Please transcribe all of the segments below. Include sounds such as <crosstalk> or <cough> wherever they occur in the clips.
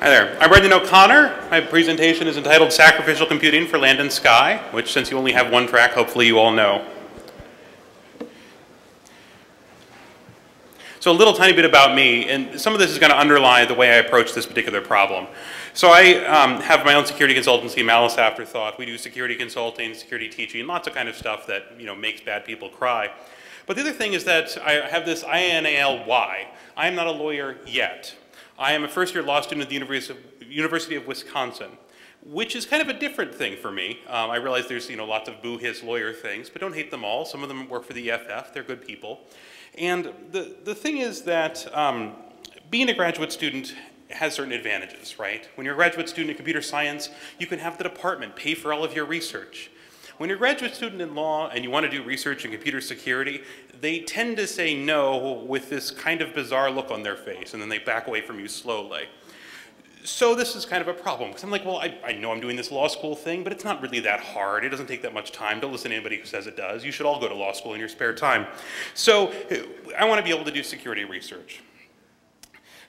Hi there. I'm Brendan O'Connor. My presentation is entitled Sacrificial Computing for Land and Sky, which since you only have one track, hopefully you all know. So a little tiny bit about me, and some of this is going to underlie the way I approach this particular problem. So I um, have my own security consultancy, Malice Afterthought. We do security consulting, security teaching, lots of kind of stuff that you know makes bad people cry. But the other thing is that I have this INALY. I am not a lawyer yet. I am a first year law student at the University of, University of Wisconsin, which is kind of a different thing for me. Um, I realize there's you know lots of boo his lawyer things, but don't hate them all. Some of them work for the EFF, they're good people. And the, the thing is that um, being a graduate student has certain advantages, right? When you're a graduate student in computer science, you can have the department pay for all of your research. When you're a graduate student in law and you want to do research in computer security, they tend to say no with this kind of bizarre look on their face, and then they back away from you slowly. So this is kind of a problem, because I'm like, well, I, I know I'm doing this law school thing, but it's not really that hard. It doesn't take that much time. Don't listen to anybody who says it does. You should all go to law school in your spare time. So I want to be able to do security research.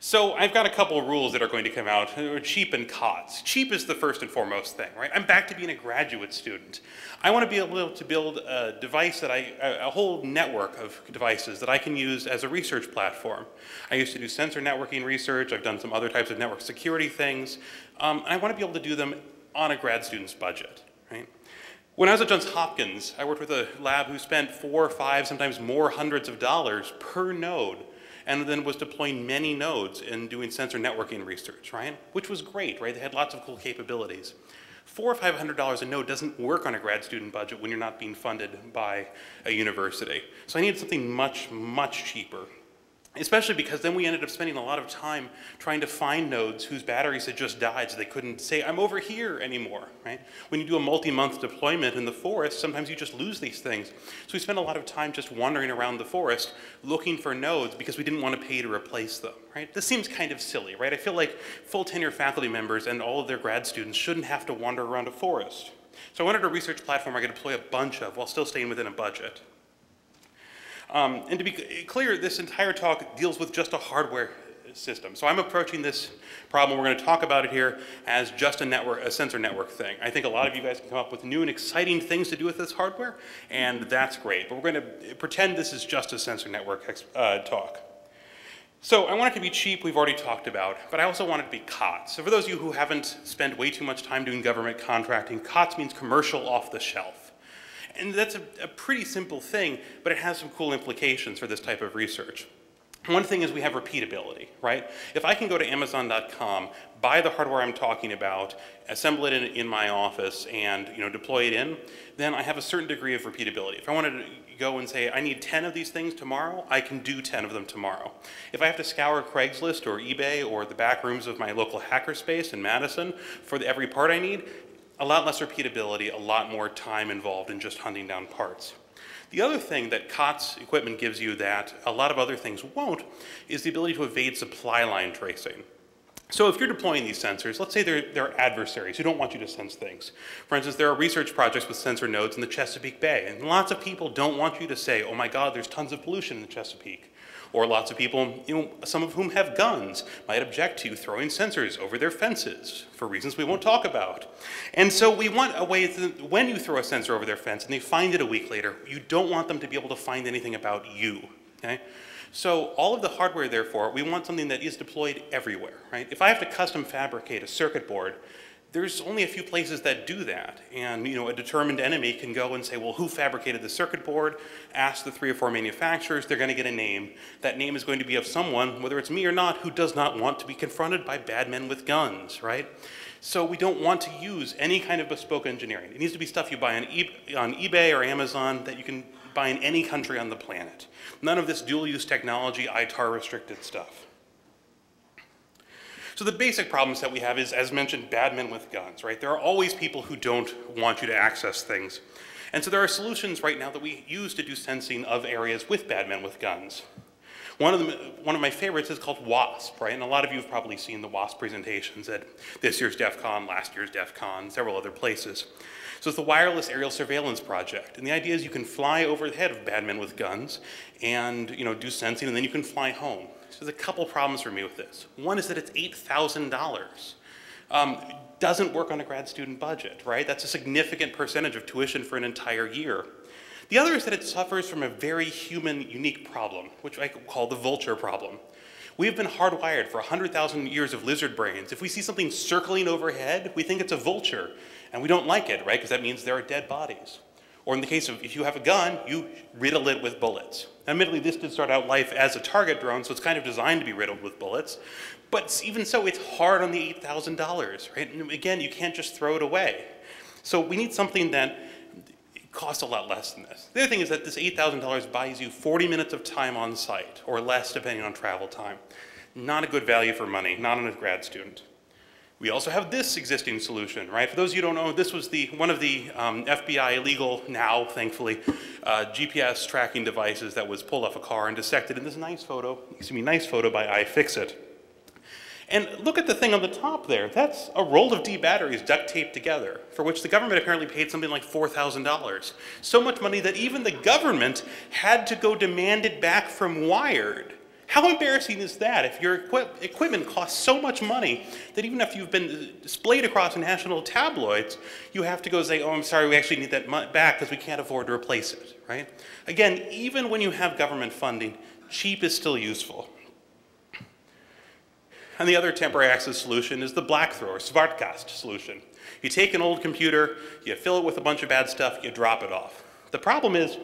So I've got a couple rules that are going to come out, cheap and COTS. Cheap is the first and foremost thing, right? I'm back to being a graduate student. I want to be able to build a device that I, a whole network of devices that I can use as a research platform. I used to do sensor networking research. I've done some other types of network security things. Um, and I want to be able to do them on a grad student's budget, right? When I was at Johns Hopkins, I worked with a lab who spent four, five, sometimes more hundreds of dollars per node and then was deploying many nodes and doing sensor networking research, right? Which was great, right? They had lots of cool capabilities. Four or five hundred dollars a node doesn't work on a grad student budget when you're not being funded by a university. So I needed something much, much cheaper especially because then we ended up spending a lot of time trying to find nodes whose batteries had just died so they couldn't say, I'm over here anymore, right? When you do a multi-month deployment in the forest, sometimes you just lose these things. So we spent a lot of time just wandering around the forest looking for nodes because we didn't want to pay to replace them, right? This seems kind of silly, right? I feel like full tenure faculty members and all of their grad students shouldn't have to wander around a forest. So I wanted a research platform I could deploy a bunch of while still staying within a budget. Um, and to be clear, this entire talk deals with just a hardware system. So I'm approaching this problem, we're going to talk about it here, as just a network, a sensor network thing. I think a lot of you guys can come up with new and exciting things to do with this hardware, and that's great. But we're going to pretend this is just a sensor network uh, talk. So I want it to be cheap, we've already talked about, but I also want it to be COTS. So for those of you who haven't spent way too much time doing government contracting, COTS means commercial off the shelf. And that's a, a pretty simple thing, but it has some cool implications for this type of research. One thing is we have repeatability, right? If I can go to Amazon.com, buy the hardware I'm talking about, assemble it in, in, my office, and you know, deploy it in, then I have a certain degree of repeatability. If I wanted to go and say, I need 10 of these things tomorrow, I can do 10 of them tomorrow. If I have to scour Craigslist or eBay or the back rooms of my local hackerspace in Madison for the, every part I need, a lot less repeatability, a lot more time involved in just hunting down parts. The other thing that COTS equipment gives you that a lot of other things won't is the ability to evade supply line tracing. So if you're deploying these sensors, let's say they're, they're, adversaries who don't want you to sense things. For instance, there are research projects with sensor nodes in the Chesapeake Bay, and lots of people don't want you to say, oh my God, there's tons of pollution in the Chesapeake. Or lots of people, you know, some of whom have guns, might object to throwing sensors over their fences for reasons we won't talk about. And so we want a way that when you throw a sensor over their fence and they find it a week later, you don't want them to be able to find anything about you, okay? So all of the hardware, therefore, we want something that is deployed everywhere, right? If I have to custom fabricate a circuit board there's only a few places that do that. And you know, a determined enemy can go and say, well, who fabricated the circuit board? Ask the three or four manufacturers, they're gonna get a name. That name is going to be of someone, whether it's me or not, who does not want to be confronted by bad men with guns, right? So we don't want to use any kind of bespoke engineering. It needs to be stuff you buy on, e on eBay or Amazon that you can buy in any country on the planet. None of this dual-use technology, ITAR restricted stuff. So the basic problems that we have is, as mentioned, bad men with guns, right? There are always people who don't want you to access things. And so there are solutions right now that we use to do sensing of areas with bad men with guns. One of, them, one of my favorites is called WASP, right? And a lot of you have probably seen the WASP presentations at this year's DEF CON, last year's DEF CON, several other places. So it's the Wireless Aerial Surveillance Project. And the idea is you can fly over the head of bad men with guns and you know, do sensing, and then you can fly home. There's a couple problems for me with this. One is that it's $8,000. Um, doesn't work on a grad student budget, right? That's a significant percentage of tuition for an entire year. The other is that it suffers from a very human, unique problem, which I call the vulture problem. We have been hardwired for 100,000 years of lizard brains. If we see something circling overhead, we think it's a vulture, and we don't like it, right? Because that means there are dead bodies. Or in the case of if you have a gun, you riddle it with bullets. Admittedly, this did start out life as a target drone, so it's kind of designed to be riddled with bullets. But even so, it's hard on the $8,000, right? And again, you can't just throw it away. So we need something that costs a lot less than this. The other thing is that this $8,000 buys you 40 minutes of time on site, or less depending on travel time. Not a good value for money, not on a grad student. We also have this existing solution, right? For those of you who don't know, this was the, one of the um, FBI illegal, now thankfully, uh, GPS tracking devices that was pulled off a car and dissected in this nice photo, excuse me, nice photo by iFixit. And look at the thing on the top there. That's a roll of D batteries duct taped together, for which the government apparently paid something like $4,000. So much money that even the government had to go demand it back from Wired. How embarrassing is that if your equip equipment costs so much money that even if you've been displayed across national tabloids, you have to go say, oh, I'm sorry, we actually need that back because we can't afford to replace it, right? Again, even when you have government funding, cheap is still useful. And the other temporary access solution is the black throw or Svartcast solution. You take an old computer, you fill it with a bunch of bad stuff, you drop it off. The problem is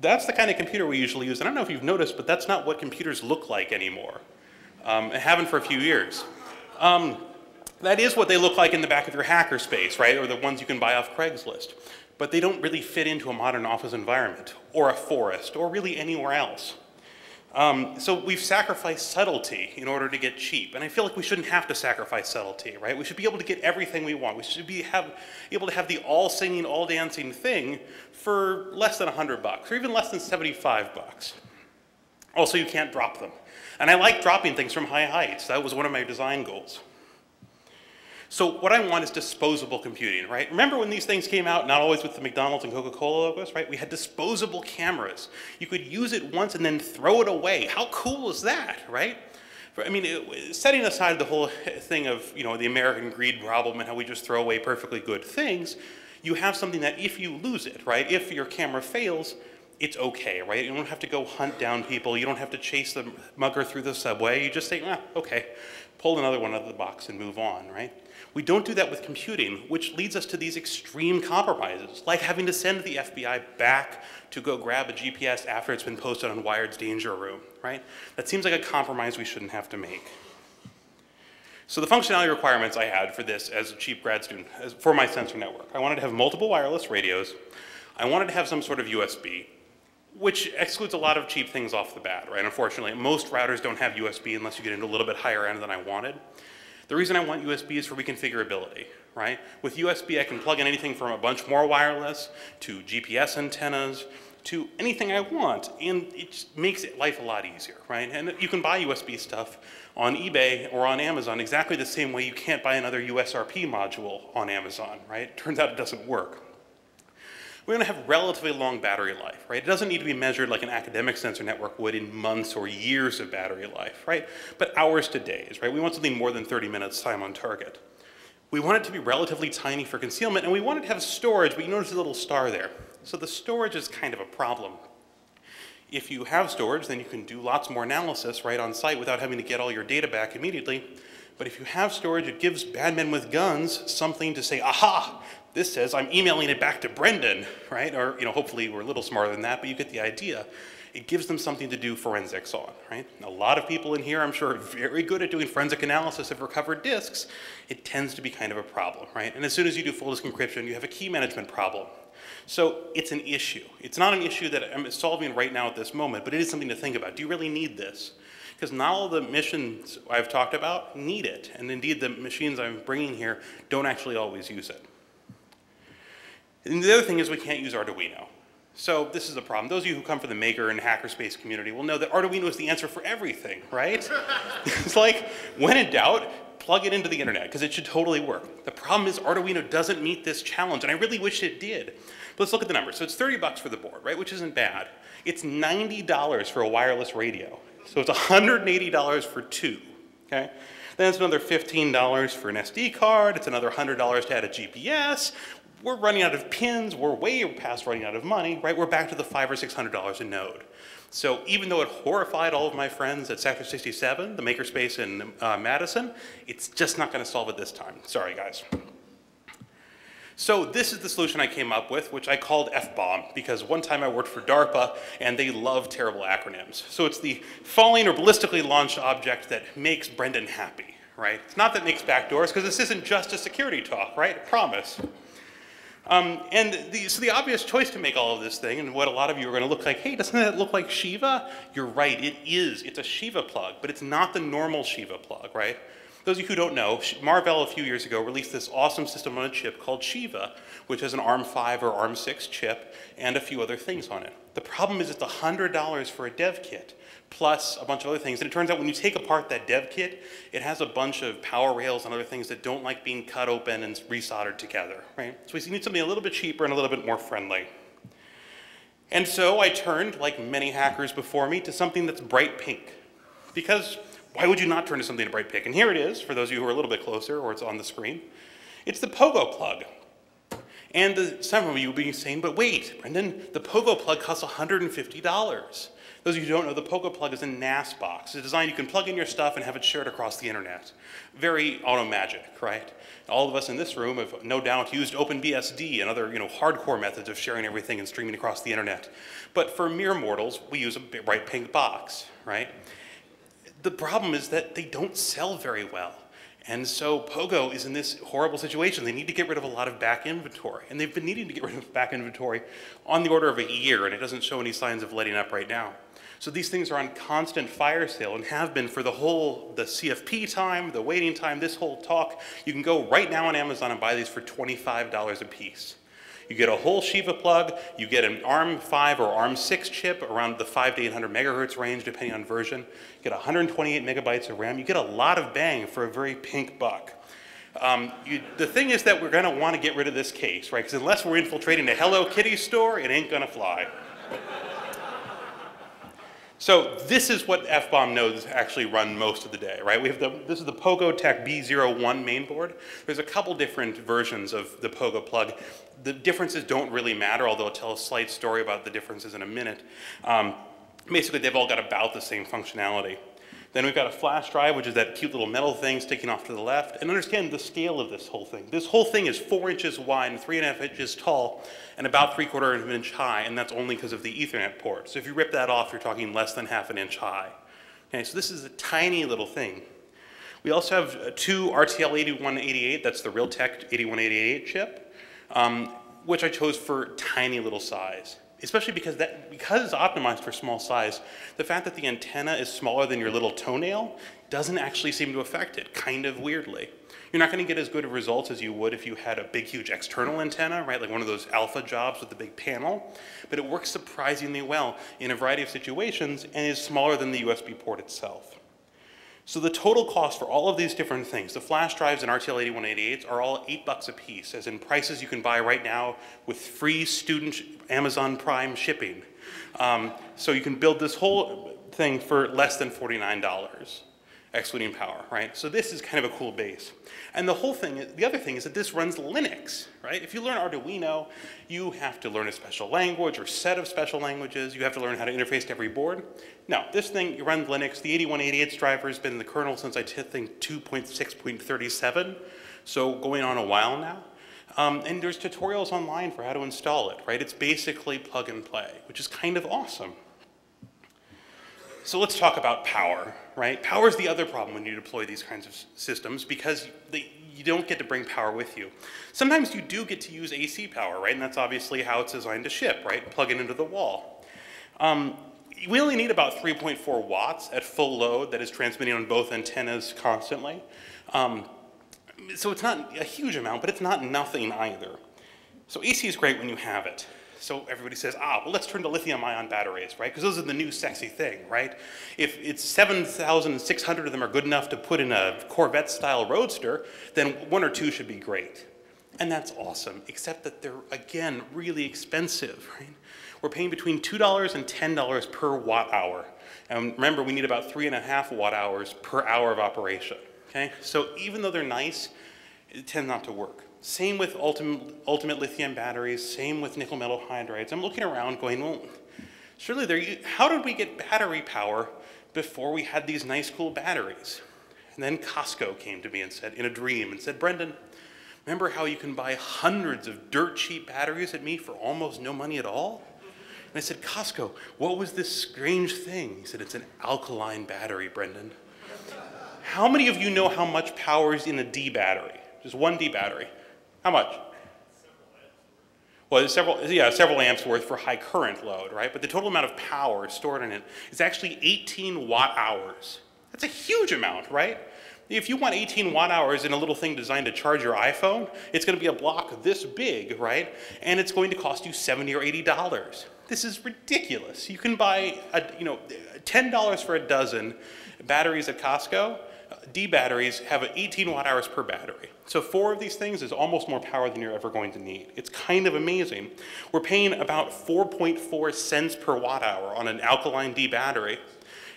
that's the kind of computer we usually use. And I don't know if you've noticed, but that's not what computers look like anymore. Um, haven't for a few years. Um, that is what they look like in the back of your hackerspace, right? Or the ones you can buy off Craigslist. But they don't really fit into a modern office environment, or a forest, or really anywhere else. Um, so we've sacrificed subtlety in order to get cheap. And I feel like we shouldn't have to sacrifice subtlety, right? We should be able to get everything we want. We should be have, able to have the all singing, all dancing thing for less than 100 bucks, or even less than 75 bucks. Also, you can't drop them. And I like dropping things from high heights. That was one of my design goals. So what I want is disposable computing, right? Remember when these things came out, not always with the McDonald's and Coca-Cola logos, right? We had disposable cameras. You could use it once and then throw it away. How cool is that, right? I mean, it, setting aside the whole thing of, you know, the American greed problem and how we just throw away perfectly good things, you have something that if you lose it, right, if your camera fails, it's okay, right? You don't have to go hunt down people. You don't have to chase the mugger through the subway. You just say, ah, okay, pull another one out of the box and move on, right? We don't do that with computing, which leads us to these extreme compromises, like having to send the FBI back to go grab a GPS after it's been posted on Wired's danger room, right? That seems like a compromise we shouldn't have to make. So the functionality requirements I had for this as a cheap grad student, for my sensor network, I wanted to have multiple wireless radios. I wanted to have some sort of USB, which excludes a lot of cheap things off the bat, right? Unfortunately, most routers don't have USB unless you get into a little bit higher end than I wanted. The reason I want USB is for reconfigurability, right? With USB, I can plug in anything from a bunch more wireless to GPS antennas to anything I want, and it makes life a lot easier, right? And you can buy USB stuff on eBay or on Amazon exactly the same way you can't buy another USRP module on Amazon, right? Turns out it doesn't work we're going to have relatively long battery life, right? It doesn't need to be measured like an academic sensor network would in months or years of battery life, right? But hours to days, right? We want something more than 30 minutes time on target. We want it to be relatively tiny for concealment, and we want it to have storage, but you notice a little star there. So the storage is kind of a problem. If you have storage, then you can do lots more analysis right on site without having to get all your data back immediately. But if you have storage, it gives bad men with guns something to say, aha, this says I'm emailing it back to Brendan, right? Or, you know, hopefully we're a little smarter than that, but you get the idea. It gives them something to do forensics on, right? A lot of people in here, I'm sure, are very good at doing forensic analysis of recovered disks. It tends to be kind of a problem, right? And as soon as you do full disk encryption, you have a key management problem. So it's an issue. It's not an issue that I'm solving right now at this moment, but it is something to think about. Do you really need this? Because not all the missions I've talked about need it, and indeed the machines I'm bringing here don't actually always use it. And the other thing is we can't use Arduino. So this is a problem. Those of you who come from the maker and hackerspace community will know that Arduino is the answer for everything, right? <laughs> it's like, when in doubt, plug it into the internet, because it should totally work. The problem is Arduino doesn't meet this challenge, and I really wish it did. But let's look at the numbers. So it's 30 bucks for the board, right, which isn't bad. It's $90 for a wireless radio. So it's $180 for two, okay? Then it's another $15 for an SD card. It's another $100 to add a GPS. We're running out of pins. We're way past running out of money, right? We're back to the five or $600 a node. So even though it horrified all of my friends at Sector 67, the makerspace in uh, Madison, it's just not going to solve it this time. Sorry, guys. So this is the solution I came up with, which I called F-bomb, because one time I worked for DARPA, and they love terrible acronyms. So it's the falling or ballistically launched object that makes Brendan happy, right? It's not that makes backdoors, because this isn't just a security talk, right? Promise. Um, and the, so the obvious choice to make all of this thing, and what a lot of you are going to look like, hey, doesn't that look like Shiva? You're right, it is. It's a Shiva plug, but it's not the normal Shiva plug, right? Those of you who don't know, Marvell a few years ago released this awesome system on a chip called Shiva, which has an ARM5 or ARM6 chip and a few other things on it. The problem is it's $100 for a dev kit plus a bunch of other things. And it turns out when you take apart that dev kit, it has a bunch of power rails and other things that don't like being cut open and resoldered together, right? So we need something a little bit cheaper and a little bit more friendly. And so I turned, like many hackers before me, to something that's bright pink. Because why would you not turn to something bright pink? And here it is, for those of you who are a little bit closer, or it's on the screen. It's the Pogo plug. And the, some of you will be saying, but wait, Brendan, the Pogo plug costs $150. Those of you who don't know, the Pogo plug is a NAS box. It's a design you can plug in your stuff and have it shared across the internet. Very auto magic, right? All of us in this room have no doubt used OpenBSD and other you know, hardcore methods of sharing everything and streaming across the internet. But for mere mortals, we use a bright pink box, right? The problem is that they don't sell very well. And so Pogo is in this horrible situation. They need to get rid of a lot of back inventory. And they've been needing to get rid of back inventory on the order of a year, and it doesn't show any signs of letting up right now. So these things are on constant fire sale and have been for the whole, the CFP time, the waiting time, this whole talk. You can go right now on Amazon and buy these for $25 a piece. You get a whole Shiva plug, you get an ARM5 or ARM6 chip around the 5 to 800 megahertz range depending on version. You get 128 megabytes of RAM. You get a lot of bang for a very pink buck. Um, you, the thing is that we're going to want to get rid of this case, right? Because unless we're infiltrating a Hello Kitty store, it ain't going to fly. So this is what F-bomb nodes actually run most of the day, right? We have the, this is the Pogo Tech B01 mainboard. There's a couple different versions of the Pogo plug. The differences don't really matter, although I'll tell a slight story about the differences in a minute. Um, basically, they've all got about the same functionality. Then we've got a flash drive, which is that cute little metal thing sticking off to the left. And understand the scale of this whole thing. This whole thing is four inches wide and three and a half inches tall and about three quarter of an inch high, and that's only because of the ethernet port. So if you rip that off, you're talking less than half an inch high. Okay, so this is a tiny little thing. We also have uh, two RTL 8188, that's the Realtek 8188 chip, um, which I chose for tiny little size especially because that because it's optimized for small size, the fact that the antenna is smaller than your little toenail doesn't actually seem to affect it, kind of weirdly. You're not going to get as good of results as you would if you had a big, huge external antenna, right, like one of those alpha jobs with the big panel, but it works surprisingly well in a variety of situations and is smaller than the USB port itself. So the total cost for all of these different things, the flash drives and RTL 8188s are all eight bucks a piece, as in prices you can buy right now with free student Amazon Prime shipping. Um, so you can build this whole thing for less than $49 excluding power, right? So this is kind of a cool base. And the whole thing, is the other thing is that this runs Linux, right? If you learn Arduino, you have to learn a special language or set of special languages. You have to learn how to interface to every board. No, this thing, you run Linux. The 8188 driver has been in the kernel since I think 2.6.37, so going on a while now. Um, and there's tutorials online for how to install it, right? It's basically plug and play, which is kind of awesome. So let's talk about power, right? Power is the other problem when you deploy these kinds of systems because they, you don't get to bring power with you. Sometimes you do get to use AC power, right? And that's obviously how it's designed to ship, right? Plug it into the wall. Um, we only need about 3.4 watts at full load that is transmitting on both antennas constantly. Um, so it's not a huge amount, but it's not nothing either. So AC is great when you have it. So everybody says, ah, well, let's turn to lithium ion batteries, right? Because those are the new sexy thing, right? If it's 7,600 of them are good enough to put in a Corvette style roadster, then one or two should be great. And that's awesome, except that they're, again, really expensive, right? We're paying between $2 and $10 per watt hour. And remember, we need about three and a half watt hours per hour of operation, okay? So even though they're nice, it tends not to work. Same with ultimate, ultimate lithium batteries, same with nickel metal hydrides. I'm looking around going, well, surely there, how did we get battery power before we had these nice cool batteries? And then Costco came to me and said, in a dream, and said, Brendan, remember how you can buy hundreds of dirt cheap batteries at me for almost no money at all? And I said, Costco, what was this strange thing? He said, it's an alkaline battery, Brendan. How many of you know how much power is in a D battery? Just one D battery. How much? Well, several, yeah, several amps worth for high current load, right? But the total amount of power stored in it is actually 18 watt hours. That's a huge amount, right? If you want 18 watt hours in a little thing designed to charge your iPhone, it's going to be a block this big, right? And it's going to cost you 70 or 80 dollars. This is ridiculous. You can buy, a, you know, $10 for a dozen batteries at Costco. D batteries have 18 watt hours per battery. So four of these things is almost more power than you're ever going to need. It's kind of amazing. We're paying about 4.4 cents per watt hour on an alkaline D battery.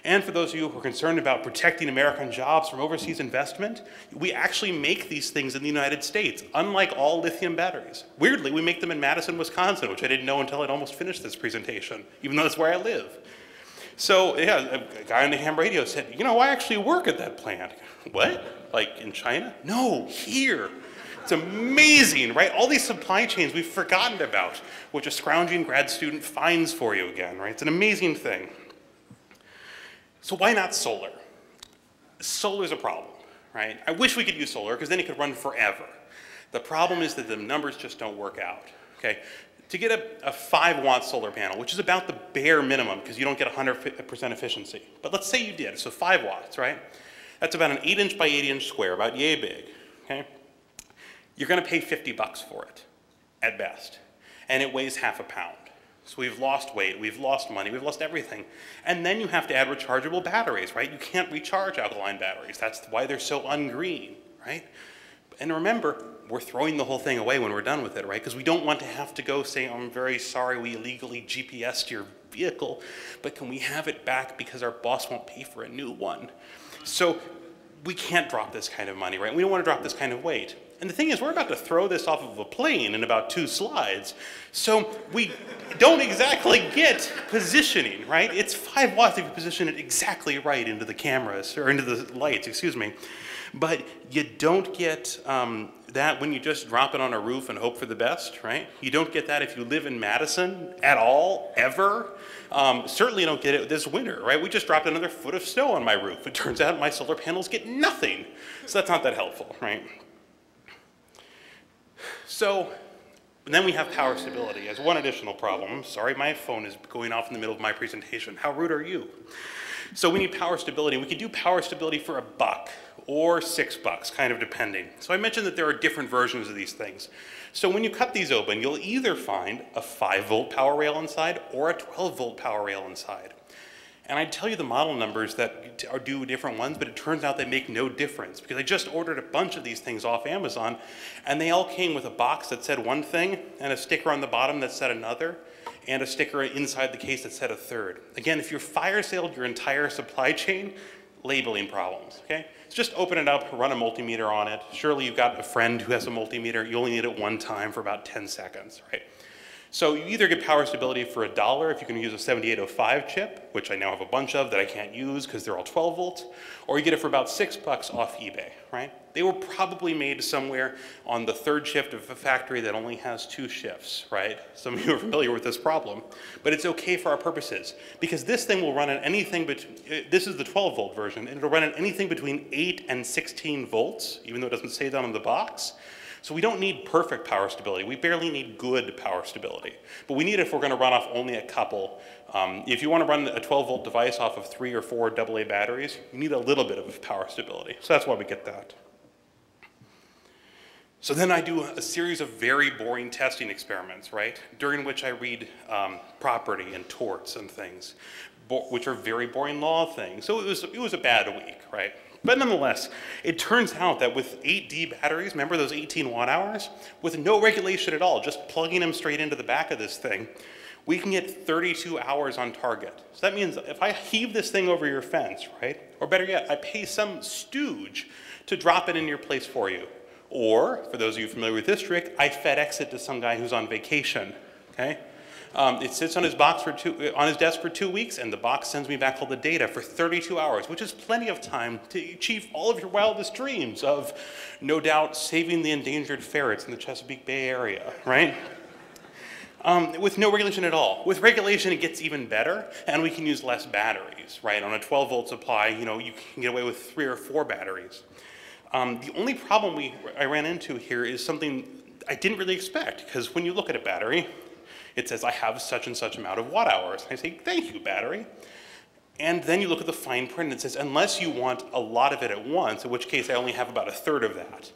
And for those of you who are concerned about protecting American jobs from overseas investment, we actually make these things in the United States, unlike all lithium batteries. Weirdly, we make them in Madison, Wisconsin, which I didn't know until I'd almost finished this presentation, even though that's where I live. So yeah, a guy on the ham radio said, you know, I actually work at that plant. What? Like in China? No, here. It's amazing, right? All these supply chains we've forgotten about, which a scrounging grad student finds for you again, right? It's an amazing thing. So why not solar? Solar is a problem, right? I wish we could use solar because then it could run forever. The problem is that the numbers just don't work out, okay? To get a, a 5 watt solar panel, which is about the bare minimum because you don't get 100% efficiency, but let's say you did, so 5 watts, right? That's about an 8 inch by 8 inch square, about yay big, okay? You're going to pay 50 bucks for it, at best, and it weighs half a pound. So we've lost weight, we've lost money, we've lost everything. And then you have to add rechargeable batteries, right? You can't recharge alkaline batteries. That's why they're so ungreen, right? And remember, we're throwing the whole thing away when we're done with it, right? Because we don't want to have to go say, I'm very sorry we illegally GPSed your vehicle, but can we have it back because our boss won't pay for a new one? So we can't drop this kind of money, right? We don't want to drop this kind of weight. And the thing is, we're about to throw this off of a plane in about two slides. So we don't exactly get positioning, right? It's five watts if you position it exactly right into the cameras, or into the lights, excuse me. But you don't get um, that when you just drop it on a roof and hope for the best, right? You don't get that if you live in Madison at all, ever. Um, certainly don't get it this winter, right? We just dropped another foot of snow on my roof. It turns out my solar panels get nothing. So that's not that helpful, right? So then we have power stability as one additional problem. Sorry, my phone is going off in the middle of my presentation. How rude are you? So we need power stability. We can do power stability for a buck or six bucks, kind of depending. So I mentioned that there are different versions of these things. So when you cut these open, you'll either find a 5 volt power rail inside or a 12 volt power rail inside. And I tell you the model numbers that are do different ones, but it turns out they make no difference because I just ordered a bunch of these things off Amazon and they all came with a box that said one thing and a sticker on the bottom that said another and a sticker inside the case that said a third. Again, if you're fire saled your entire supply chain, labeling problems, okay? So just open it up, run a multimeter on it. Surely you've got a friend who has a multimeter. You only need it one time for about 10 seconds, right? So you either get power stability for a dollar if you can use a 7805 chip, which I now have a bunch of that I can't use because they're all 12 volts, or you get it for about six bucks off eBay, right? They were probably made somewhere on the third shift of a factory that only has two shifts, right? Some of you are familiar with this problem, but it's okay for our purposes because this thing will run at anything uh, this is the 12 volt version, and it'll run at anything between 8 and 16 volts, even though it doesn't say that on the box. So we don't need perfect power stability. We barely need good power stability. But we need it if we're going to run off only a couple. Um, if you want to run a 12 volt device off of three or four AA batteries, you need a little bit of power stability. So that's why we get that. So then I do a series of very boring testing experiments, right? During which I read um, property and torts and things, which are very boring law things. So it was, it was a bad week, right? But nonetheless, it turns out that with 8D batteries, remember those 18 watt hours, with no regulation at all, just plugging them straight into the back of this thing, we can get 32 hours on target. So that means if I heave this thing over your fence, right? Or better yet, I pay some stooge to drop it in your place for you. Or, for those of you familiar with this trick, I FedEx it to some guy who's on vacation, okay? Um, it sits on his box for two, on his desk for two weeks, and the box sends me back all the data for 32 hours, which is plenty of time to achieve all of your wildest dreams of, no doubt, saving the endangered ferrets in the Chesapeake Bay area, right? Um, with no regulation at all. With regulation, it gets even better, and we can use less batteries, right? On a 12 volt supply, you know, you can get away with three or four batteries. Um, the only problem we, I ran into here is something I didn't really expect, because when you look at a battery, it says I have such and such amount of watt hours. I say, thank you, battery. And then you look at the fine print and it says, unless you want a lot of it at once, in which case I only have about a third of that.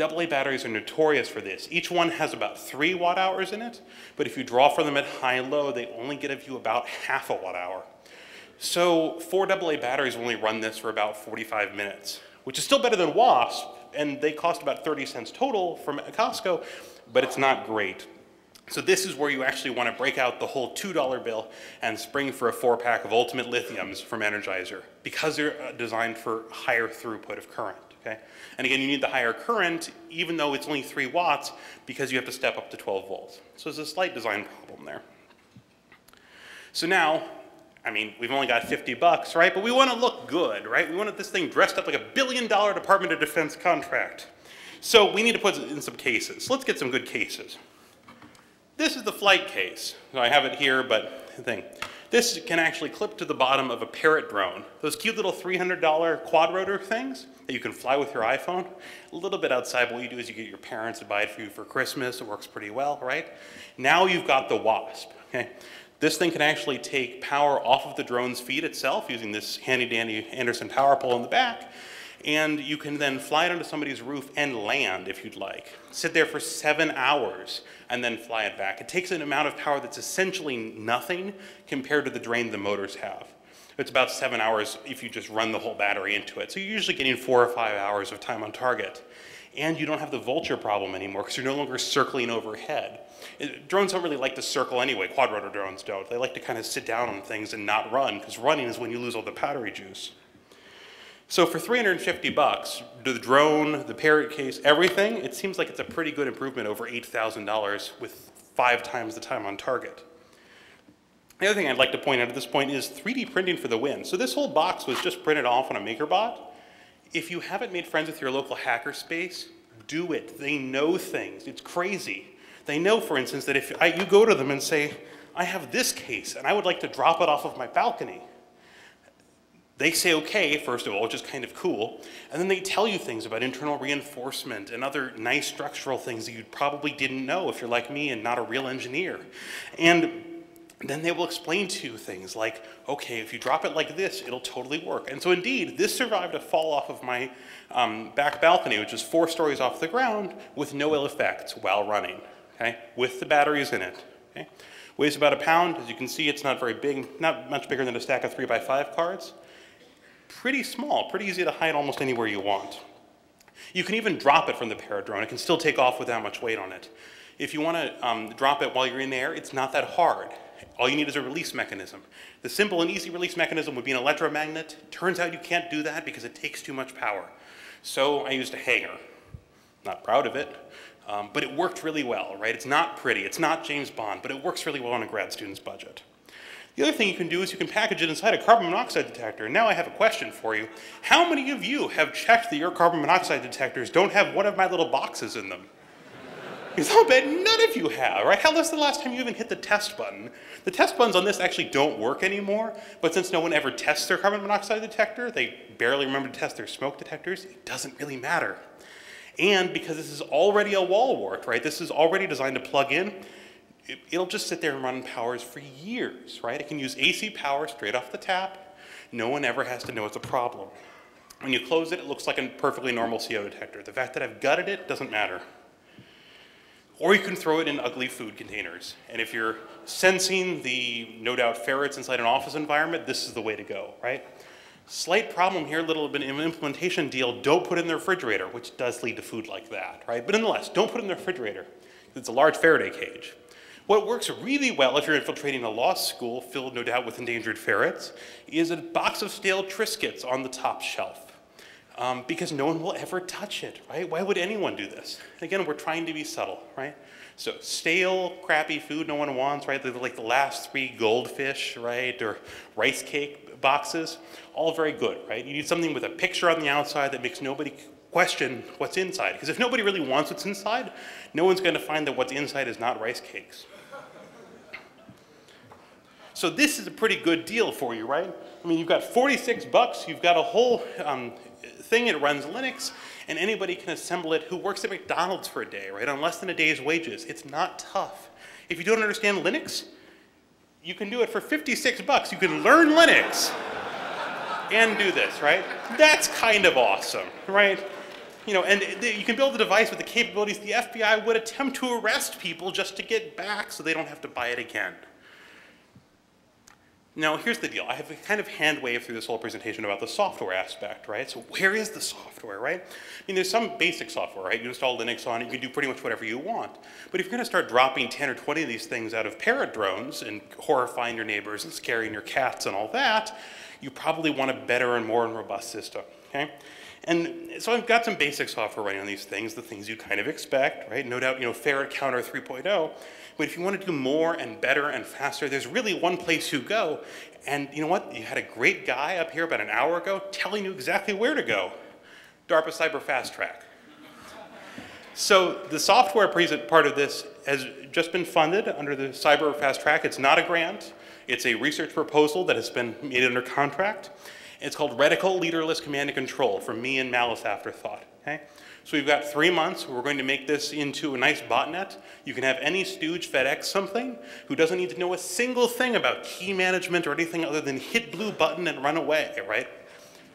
AA batteries are notorious for this. Each one has about three watt hours in it, but if you draw from them at high and low, they only give you about half a watt hour. So four AA batteries only run this for about 45 minutes, which is still better than WASP, and they cost about 30 cents total from Costco, but it's not great. So this is where you actually want to break out the whole $2 bill and spring for a four pack of Ultimate Lithiums from Energizer because they're uh, designed for higher throughput of current, okay? And again, you need the higher current even though it's only three watts because you have to step up to 12 volts. So there's a slight design problem there. So now, I mean, we've only got 50 bucks, right? But we want to look good, right? We want this thing dressed up like a billion dollar Department of Defense contract. So we need to put in some cases. Let's get some good cases. This is the flight case. So I have it here, but thing. This can actually clip to the bottom of a Parrot drone. Those cute little $300 quad rotor things that you can fly with your iPhone. A little bit outside, but what you do is you get your parents to buy it for you for Christmas. It works pretty well, right? Now you've got the Wasp, okay? This thing can actually take power off of the drone's feet itself using this handy dandy Anderson power pole in the back and you can then fly it onto somebody's roof and land if you'd like. Sit there for seven hours and then fly it back. It takes an amount of power that's essentially nothing compared to the drain the motors have. It's about seven hours if you just run the whole battery into it. So you're usually getting four or five hours of time on target. And you don't have the vulture problem anymore because you're no longer circling overhead. It, drones don't really like to circle anyway, quadrotor drones don't. They like to kind of sit down on things and not run because running is when you lose all the battery juice. So for 350 bucks, the drone, the Parrot case, everything, it seems like it's a pretty good improvement over $8,000 with five times the time on target. The other thing I'd like to point out at this point is 3D printing for the win. So this whole box was just printed off on a MakerBot. If you haven't made friends with your local hackerspace, do it. They know things. It's crazy. They know, for instance, that if I, you go to them and say, I have this case and I would like to drop it off of my balcony, they say okay, first of all, which is kind of cool, and then they tell you things about internal reinforcement and other nice structural things that you probably didn't know if you're like me and not a real engineer. And then they will explain to you things like, okay, if you drop it like this, it'll totally work. And so indeed, this survived a fall off of my um, back balcony, which is four stories off the ground, with no ill effects while running, okay, with the batteries in it. Okay? Weighs about a pound. As you can see, it's not very big, not much bigger than a stack of three by five cards pretty small, pretty easy to hide almost anywhere you want. You can even drop it from the Parrot drone. It can still take off without much weight on it. If you want to um, drop it while you're in the air, it's not that hard. All you need is a release mechanism. The simple and easy release mechanism would be an electromagnet. Turns out you can't do that because it takes too much power. So I used a hanger. Not proud of it, um, but it worked really well, right? It's not pretty, it's not James Bond, but it works really well on a grad student's budget. The other thing you can do is you can package it inside a carbon monoxide detector. And now I have a question for you. How many of you have checked that your carbon monoxide detectors don't have one of my little boxes in them? Because I'll bet none of you have, right? How was the last time you even hit the test button? The test buttons on this actually don't work anymore, but since no one ever tests their carbon monoxide detector, they barely remember to test their smoke detectors, it doesn't really matter. And because this is already a wall wart, right? This is already designed to plug in, it, will just sit there and run powers for years, right? It can use AC power straight off the tap. No one ever has to know it's a problem. When you close it, it looks like a perfectly normal CO detector. The fact that I've gutted it doesn't matter. Or you can throw it in ugly food containers. And if you're sensing the, no doubt, ferrets inside an office environment, this is the way to go, right? Slight problem here, little bit of an implementation deal, don't put it in the refrigerator, which does lead to food like that, right? But nonetheless, don't put it in the refrigerator. It's a large Faraday cage. What works really well if you're infiltrating a law school filled, no doubt, with endangered ferrets is a box of stale Triscuits on the top shelf. Um, because no one will ever touch it, right? Why would anyone do this? Again, we're trying to be subtle, right? So stale, crappy food no one wants, right? They're like the last three goldfish, right? Or rice cake boxes, all very good, right? You need something with a picture on the outside that makes nobody question what's inside. Because if nobody really wants what's inside, no one's going to find that what's inside is not rice cakes. So this is a pretty good deal for you, right? I mean, you've got 46 bucks, you've got a whole um, thing, it runs Linux, and anybody can assemble it who works at McDonald's for a day, right, on less than a day's wages. It's not tough. If you don't understand Linux, you can do it for 56 bucks. You can learn Linux and do this, right? That's kind of awesome, right? You know, and you can build a device with the capabilities the FBI would attempt to arrest people just to get back so they don't have to buy it again. Now, here's the deal. I have kind of hand waved through this whole presentation about the software aspect, right? So where is the software, right? I mean, there's some basic software, right? You install Linux on it, you can do pretty much whatever you want. But if you're gonna start dropping 10 or 20 of these things out of parrot drones and horrifying your neighbors and scaring your cats and all that, you probably want a better and more robust system, okay? And so I've got some basic software running on these things, the things you kind of expect, right? No doubt, you know, ferret counter 3.0, but if you want to do more and better and faster, there's really one place you go. And you know what? You had a great guy up here about an hour ago telling you exactly where to go. DARPA Cyber Fast Track. So the software part of this has just been funded under the Cyber Fast Track. It's not a grant. It's a research proposal that has been made under contract. It's called Reticle Leaderless Command and Control from me and Malice Afterthought. Okay? So we've got three months. We're going to make this into a nice botnet. You can have any stooge FedEx something who doesn't need to know a single thing about key management or anything other than hit blue button and run away, right?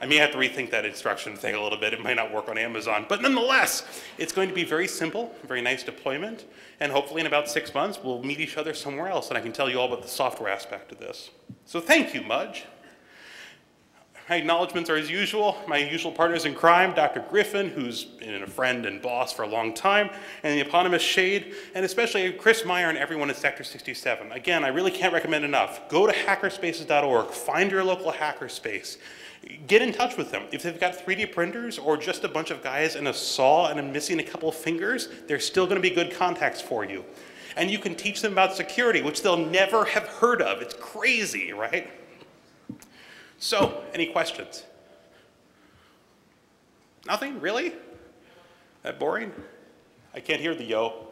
I may have to rethink that instruction thing a little bit. It might not work on Amazon. But nonetheless, it's going to be very simple, very nice deployment. And hopefully in about six months, we'll meet each other somewhere else and I can tell you all about the software aspect of this. So thank you, Mudge. My acknowledgments are as usual. My usual partners in crime, Dr. Griffin, who's been a friend and boss for a long time, and the eponymous Shade, and especially Chris Meyer and everyone at Sector 67. Again, I really can't recommend enough. Go to hackerspaces.org, find your local hackerspace. Get in touch with them. If they've got 3D printers or just a bunch of guys and a saw and a missing a couple of fingers, they're still going to be good contacts for you. And you can teach them about security, which they'll never have heard of. It's crazy, right? So, any questions? Nothing? Really? That boring? I can't hear the yo.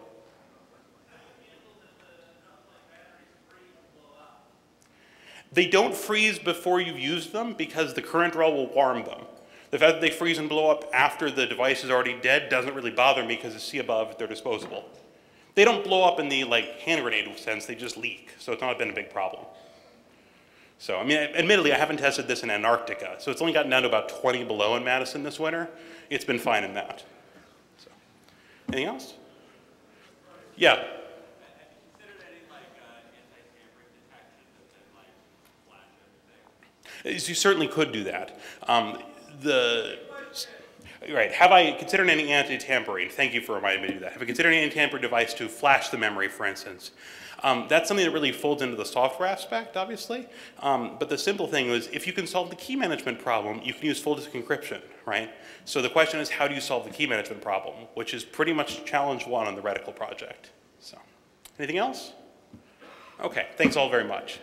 They don't freeze before you've used them because the current draw will warm them. The fact that they freeze and blow up after the device is already dead doesn't really bother me because it's see above, they're disposable. They don't blow up in the like hand grenade sense, they just leak, so it's not been a big problem. So, I mean, admittedly, I haven't tested this in Antarctica, so it's only gotten down to about 20 below in Madison this winter. It's been fine in that. So, anything else? Yeah. You certainly could do that. Um, the right. Have I considered any anti-tampering? Thank you for reminding me to do that. Have I considered any anti-tampering device to flash the memory, for instance? Um, that's something that really folds into the software aspect, obviously. Um, but the simple thing is, if you can solve the key management problem, you can use full disk encryption, right? So the question is, how do you solve the key management problem? Which is pretty much challenge one on the Reticle project. So, anything else? Okay, thanks all very much.